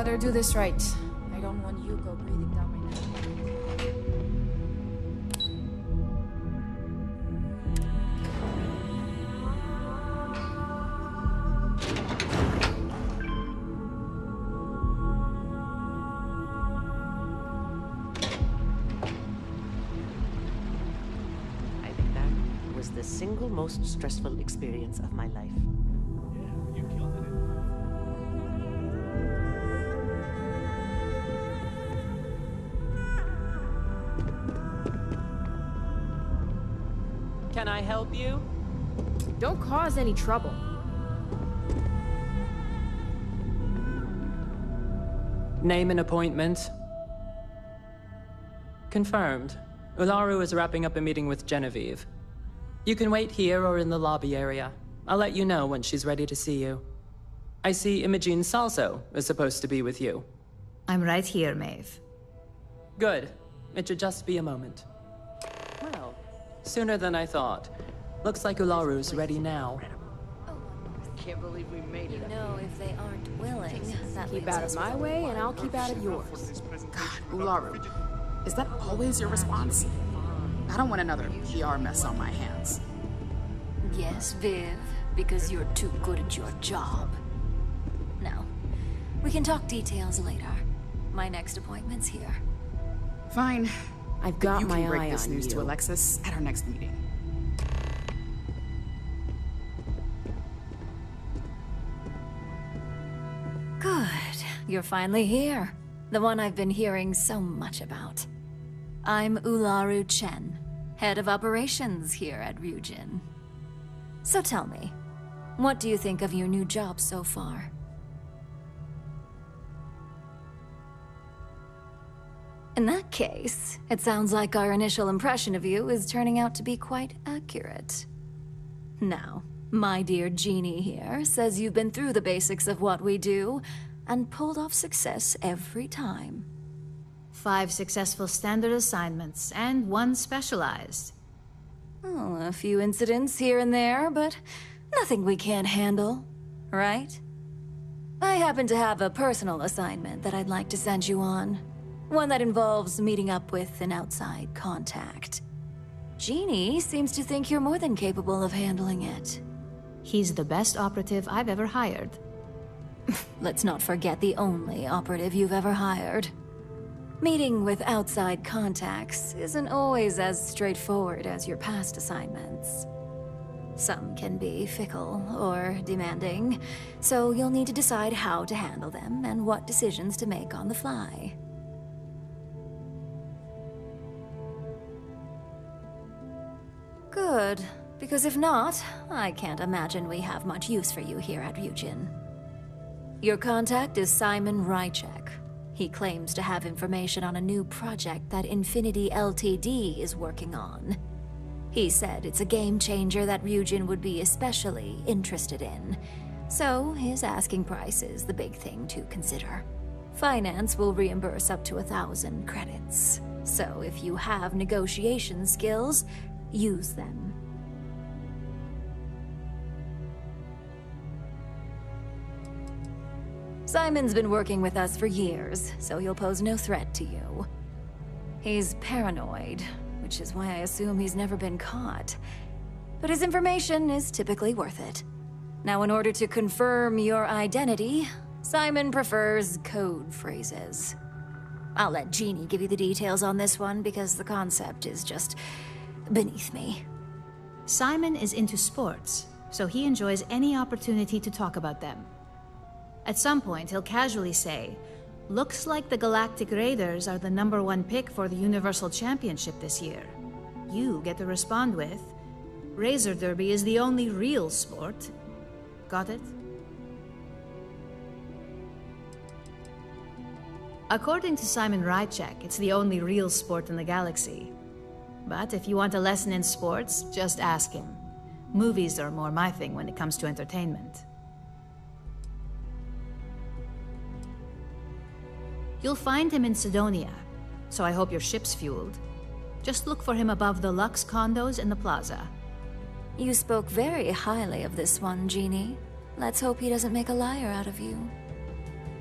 Better do this right. I don't want you go breathing down my neck. I think that was the single most stressful experience of my life. Can I help you? Don't cause any trouble. Name an appointment. Confirmed. Ularu is wrapping up a meeting with Genevieve. You can wait here or in the lobby area. I'll let you know when she's ready to see you. I see Imogene Salzo is supposed to be with you. I'm right here, Maeve. Good. It should just be a moment. Well, sooner than I thought. Looks like Ularu's ready now. I Can't believe we made it. You know, if they aren't willing, that Keep out of my way, and I'll keep out of yours. God, Ularu. Is that always your response? I don't want another PR mess on my hands. Yes, Viv, because you're too good at your job. Now, we can talk details later. My next appointment's here. Fine. I've got you my can break eye this on news you. to Alexis at our next meeting. Good. You're finally here. The one I've been hearing so much about. I'm Ularu Chen, head of operations here at Ryujin. So tell me, what do you think of your new job so far? In that case, it sounds like our initial impression of you is turning out to be quite accurate. Now, my dear Jeannie here says you've been through the basics of what we do and pulled off success every time. Five successful standard assignments, and one specialized. Oh, a few incidents here and there, but nothing we can't handle, right? I happen to have a personal assignment that I'd like to send you on. One that involves meeting up with an outside contact. Genie seems to think you're more than capable of handling it. He's the best operative I've ever hired. Let's not forget the only operative you've ever hired. Meeting with outside contacts isn't always as straightforward as your past assignments. Some can be fickle or demanding, so you'll need to decide how to handle them and what decisions to make on the fly. Good, because if not, I can't imagine we have much use for you here at Ryujin. Your contact is Simon Rychek. He claims to have information on a new project that Infinity LTD is working on. He said it's a game changer that Ryujin would be especially interested in. So his asking price is the big thing to consider. Finance will reimburse up to a thousand credits. So if you have negotiation skills, use them. Simon's been working with us for years, so he'll pose no threat to you. He's paranoid, which is why I assume he's never been caught. But his information is typically worth it. Now, in order to confirm your identity, Simon prefers code phrases. I'll let Jeannie give you the details on this one because the concept is just beneath me. Simon is into sports, so he enjoys any opportunity to talk about them. At some point, he'll casually say, Looks like the Galactic Raiders are the number one pick for the Universal Championship this year. You get to respond with, Razor Derby is the only real sport. Got it? According to Simon Rychek, it's the only real sport in the galaxy. But if you want a lesson in sports, just ask him. Movies are more my thing when it comes to entertainment. You'll find him in Sidonia, so I hope your ship's fueled. Just look for him above the Lux condos in the plaza. You spoke very highly of this one, Jeannie. Let's hope he doesn't make a liar out of you.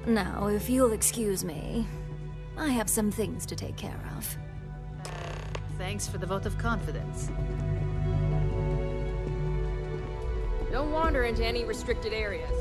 Now, if you'll excuse me, I have some things to take care of. Thanks for the vote of confidence. Don't wander into any restricted areas.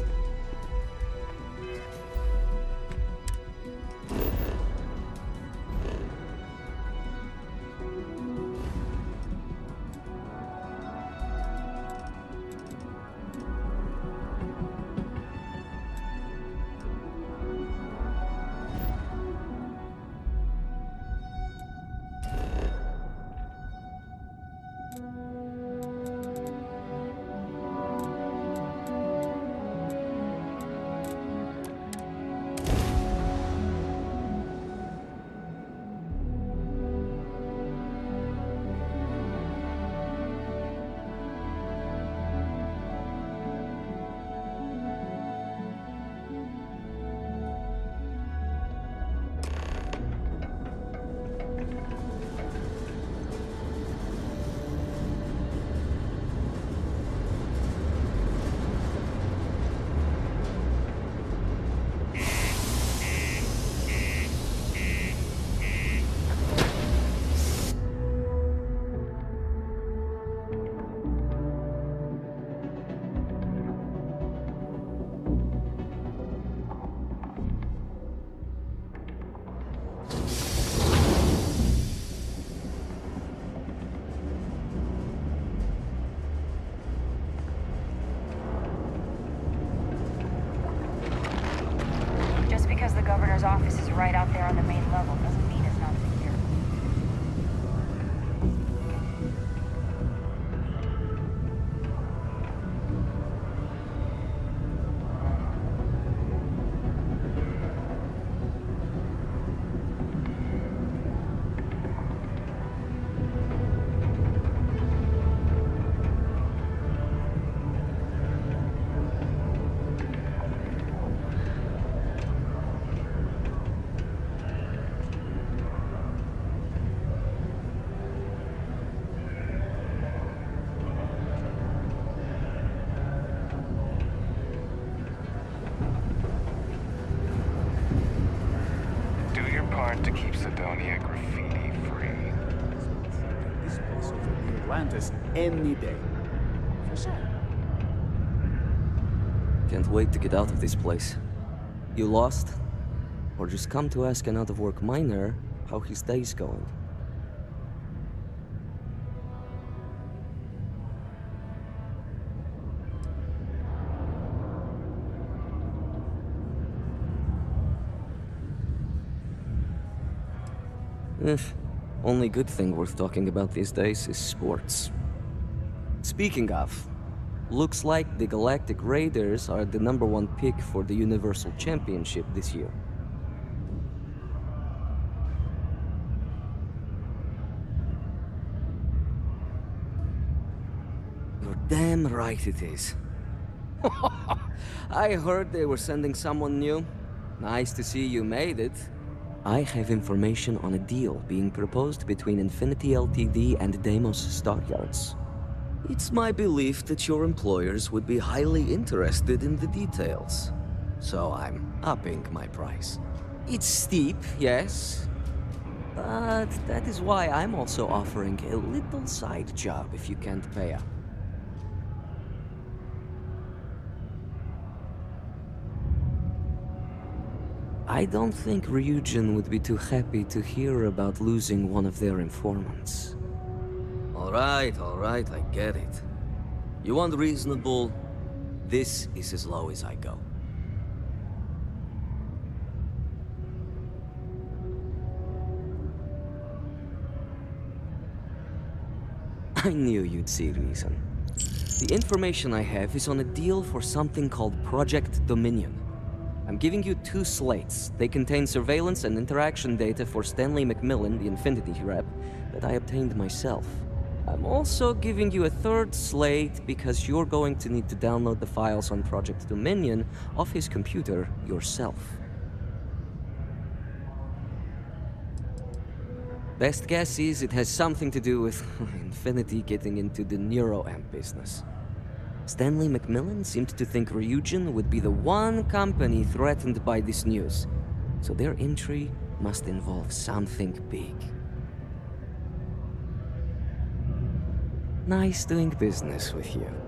Atlantis any day. For sure. Can't wait to get out of this place. You lost? Or just come to ask an out-of-work miner how his day's going? Eh, only good thing worth talking about these days is sports. Speaking of, looks like the Galactic Raiders are the number one pick for the Universal Championship this year. You're damn right it is. I heard they were sending someone new. Nice to see you made it. I have information on a deal being proposed between Infinity Ltd and Deimos Staryards. It's my belief that your employers would be highly interested in the details. So I'm upping my price. It's steep, yes. But that is why I'm also offering a little side job if you can't pay up. I don't think Ryujin would be too happy to hear about losing one of their informants. Alright, alright, I get it. You want reasonable? This is as low as I go. I knew you'd see reason. The information I have is on a deal for something called Project Dominion. I'm giving you two slates. They contain surveillance and interaction data for Stanley Macmillan, the Infinity rep, that I obtained myself. I'm also giving you a third slate because you're going to need to download the files on Project Dominion off his computer yourself. Best guess is it has something to do with Infinity getting into the neuroamp business. Stanley Macmillan seemed to think Ryujin would be the one company threatened by this news, so their entry must involve something big. Nice doing business with you.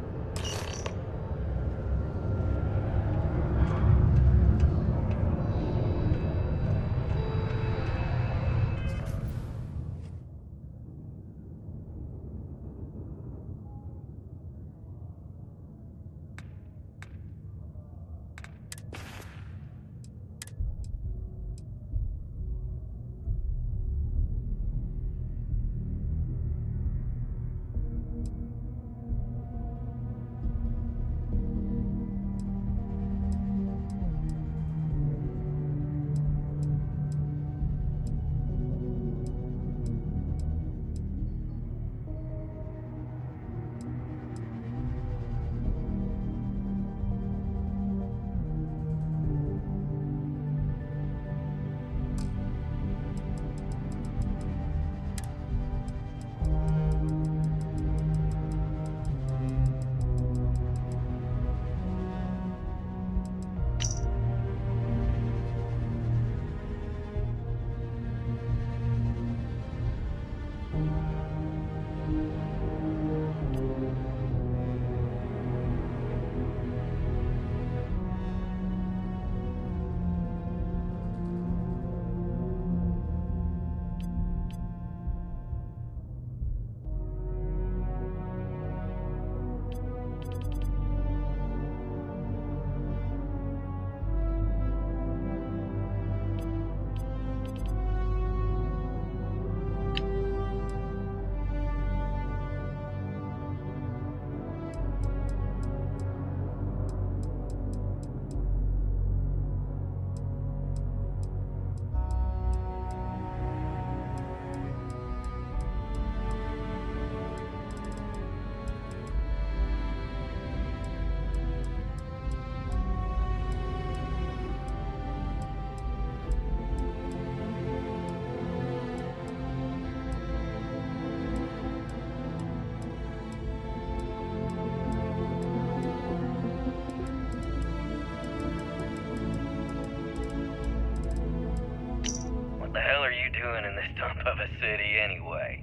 Dump of a city anyway?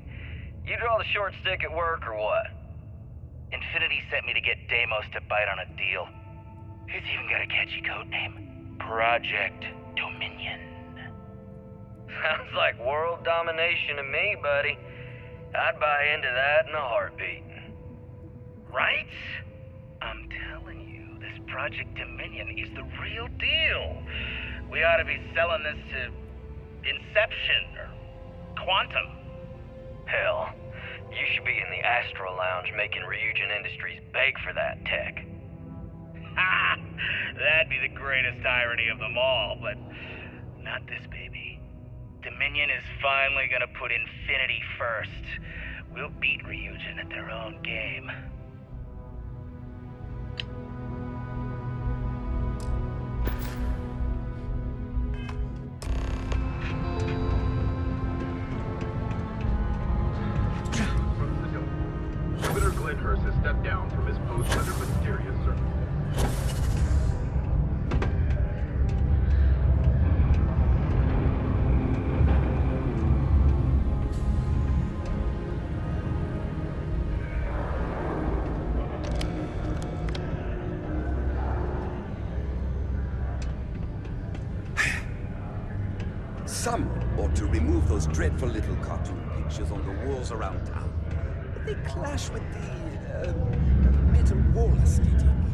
You draw the short stick at work or what? Infinity sent me to get Deimos to bite on a deal. He's even got a catchy code name Project Dominion. Sounds like world domination to me, buddy. I'd buy into that in a heartbeat. Right? I'm telling you, this Project Dominion is the real deal. We ought to be selling this to Inception or Quantum. Hell, you should be in the Astral Lounge making Ryujin Industries beg for that tech. Ha! That'd be the greatest irony of them all, but not this baby. Dominion is finally gonna put Infinity first. We'll beat Ryujin at their own game. Some ought to remove those dreadful little cartoon pictures on the walls around town. But They clash with the uh, metal wall aesthetic.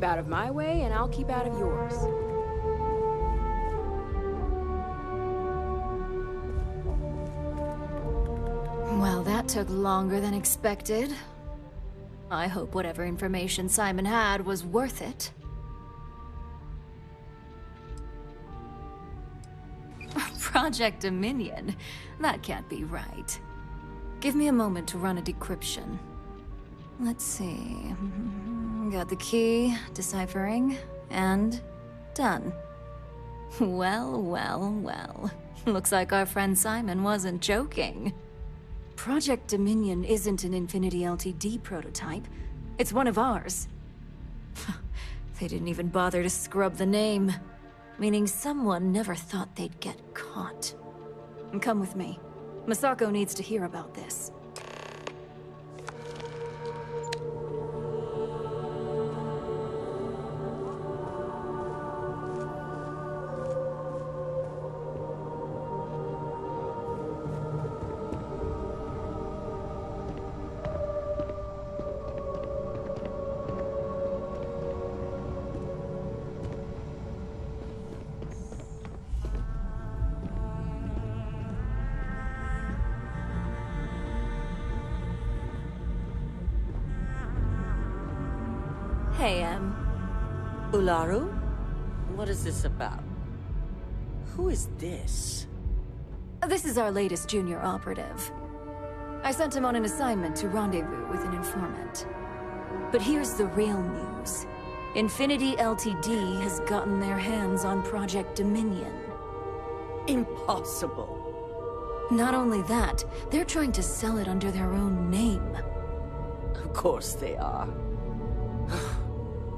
Keep out of my way, and I'll keep out of yours. Well, that took longer than expected. I hope whatever information Simon had was worth it. Project Dominion? That can't be right. Give me a moment to run a decryption. Let's see. Got the key, deciphering, and done. Well, well, well. Looks like our friend Simon wasn't joking. Project Dominion isn't an Infinity LTD prototype. It's one of ours. they didn't even bother to scrub the name. Meaning someone never thought they'd get caught. Come with me. Masako needs to hear about this. What is this about? Who is this? This is our latest junior operative. I sent him on an assignment to rendezvous with an informant. But here's the real news. Infinity LTD has gotten their hands on Project Dominion. Impossible. Not only that, they're trying to sell it under their own name. Of course they are.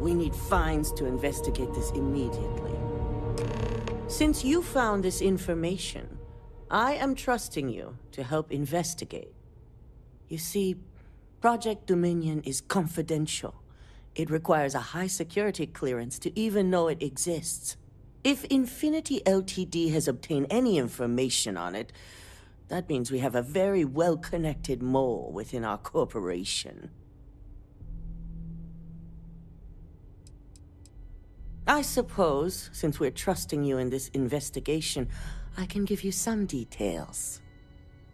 We need Fiennes to investigate this immediately. Since you found this information, I am trusting you to help investigate. You see, Project Dominion is confidential. It requires a high security clearance to even know it exists. If Infinity LTD has obtained any information on it, that means we have a very well-connected mole within our corporation. I suppose, since we're trusting you in this investigation, I can give you some details.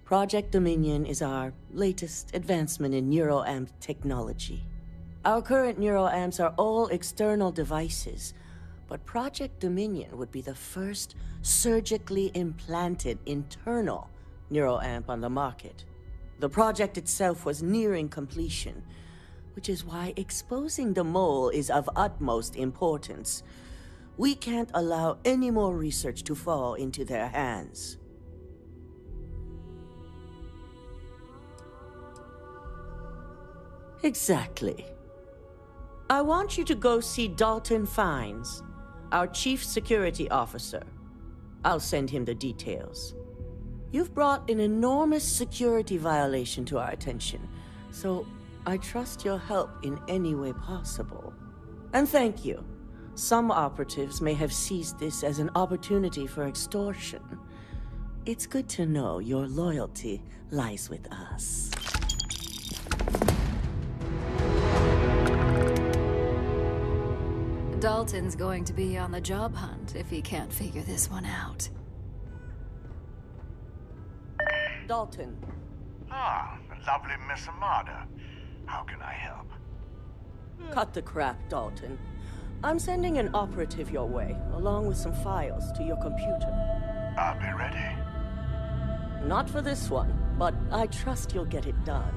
Project Dominion is our latest advancement in neuroamp technology. Our current neuroamps are all external devices, but Project Dominion would be the first surgically implanted internal neuroamp on the market. The project itself was nearing completion, which is why exposing the mole is of utmost importance. We can't allow any more research to fall into their hands. Exactly. I want you to go see Dalton Fiennes, our chief security officer. I'll send him the details. You've brought an enormous security violation to our attention, so I trust your help in any way possible. And thank you. Some operatives may have seized this as an opportunity for extortion. It's good to know your loyalty lies with us. Dalton's going to be on the job hunt if he can't figure this one out. Dalton. Ah, the lovely Miss Imada. How can I help? Hmm. Cut the crap, Dalton. I'm sending an operative your way, along with some files to your computer. I'll be ready. Not for this one, but I trust you'll get it done.